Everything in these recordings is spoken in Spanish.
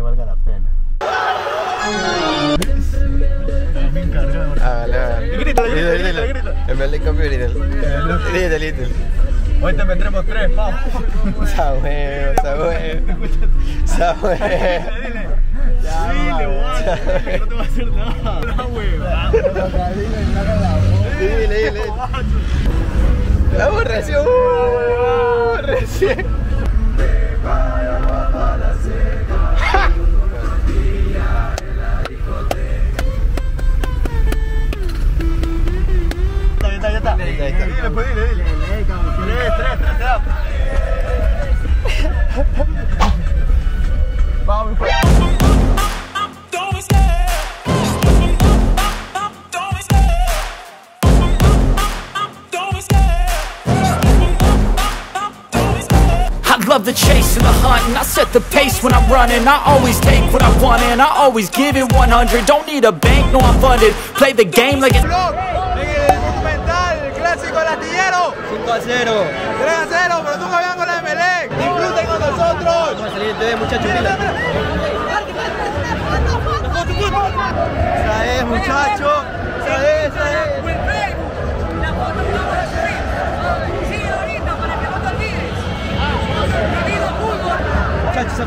que valga la pena. Ah, vale, vale. Grítalo, grítalo, Grítalo, grítalo. En vez de cambio, grítalo. Grítalo, grítalo. Hoy te metremos tres, huevo. Dile, guacho, dile no te va a hacer nada. No. Dile, dile. Vamos recién. uh, Recién. Love the chase and the hunt, and I set the pace when I'm running. I always take what I want, and I always give it 100. Don't need a bank, no, I'm funded. Play the game like it's. El Monumental, el clásico astillero. 5 a 0. 3 a 0, pero nunca vean con la Emelec. Disfruten con nosotros. Vamos a salir en TV, muchachos. Esa es, muchachos. Esa es, esa es. Ya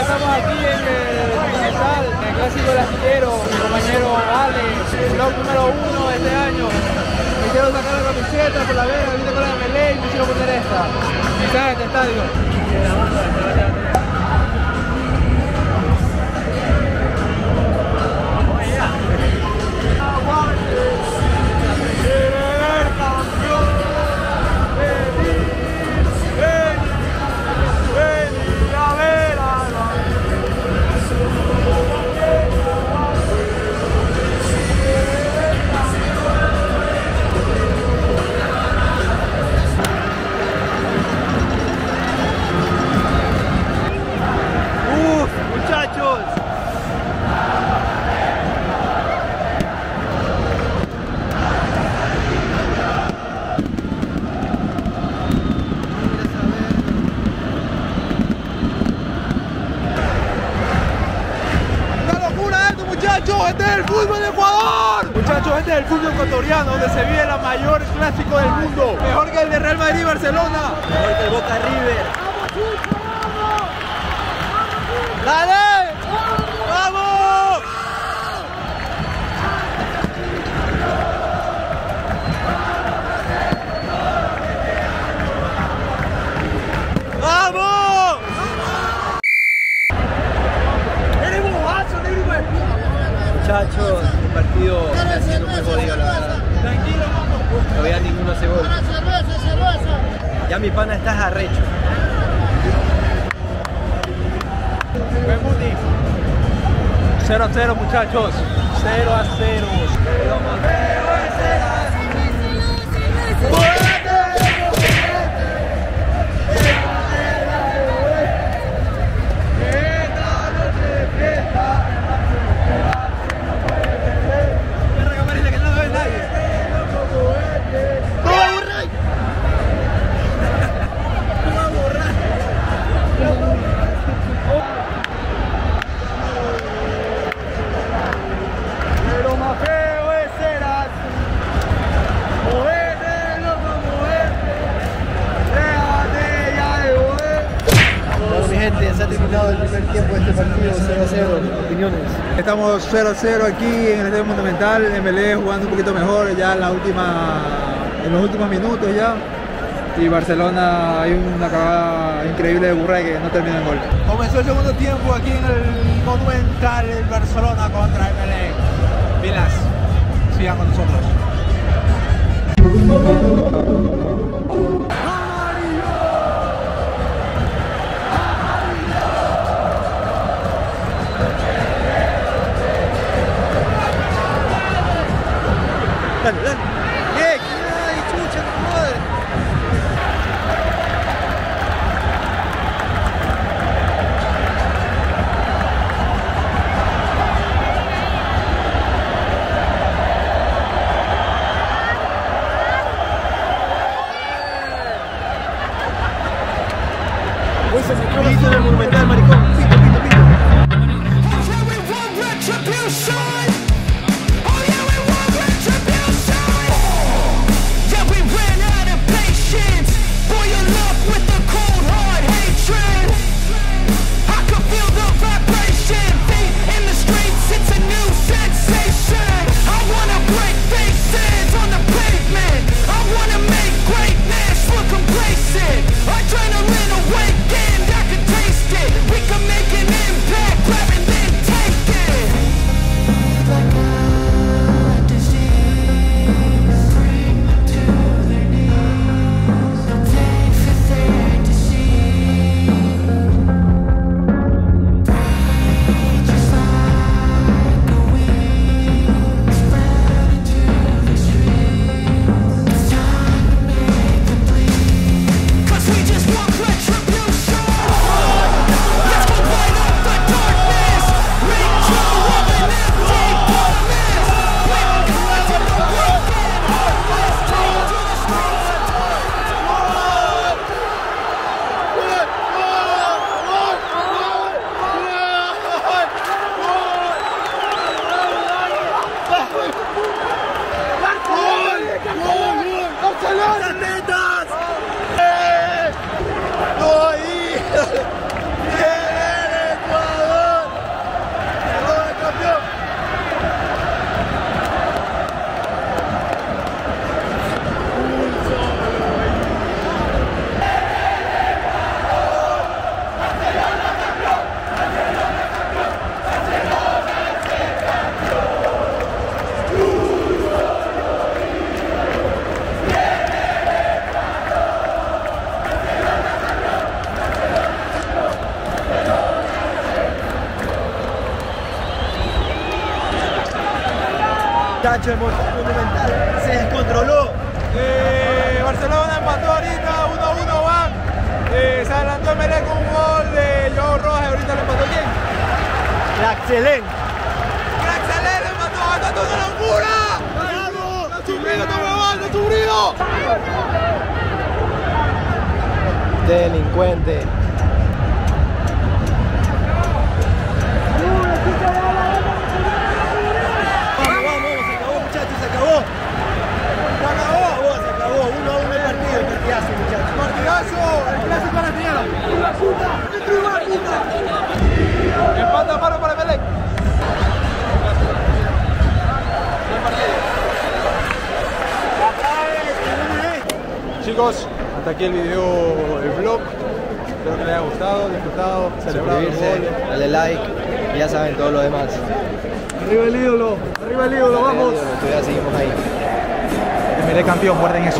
estamos aquí en el el Clásico mi compañero Ale, blog número uno de este año. Me quiero sacar la camiseta por la vega, con la MLA y me quiero poner esta. Este estadio. Muchachos! ¡Este es el fútbol de Ecuador! Muchachos, este es el fútbol ecuatoriano, donde se vive la mayor clásico del mundo. Mejor que el de Real Madrid y Barcelona. Mejor que el Boca River. ¡Dale! ¡Vamos! Muchachos, el partido está siendo muy jodido, la verdad. Tranquilo, vamos. Todavía ninguno hace gol. Ya mi pana está arrecho. Ven, Muti. 0 a 0, muchachos. 0 a 0. Estamos 0 a 0 aquí en el Estadio Monumental, MLE jugando un poquito mejor ya en, los últimos minutos ya. Y Barcelona hay una cagada increíble de Burray que no termina en gol. Comenzó el segundo tiempo aquí en el Monumental, el Barcelona contra MLE. Pilas, sigan con nosotros. Dale, dale. Muchacho, el Monumental se descontroló. Eh, Barcelona empató ahorita, 1-1 van. Eh, se adelantó el Melé con un gol de Joao Rojas y ahorita le empató quién? La excelente. ¡Crack Celere empató! ¡Esto es una locura! ¡Vamos! ¡Está sufrido, está huevón, está sufrido! Delincuente. Chicos, hasta aquí el video, el vlog. Espero que les haya gustado, disfrutado, celebrado darle like y ya saben todo lo demás. Arriba el ídolo, arriba el ídolo, vamos. Todavía seguimos ahí. Melec campeón, guarden eso.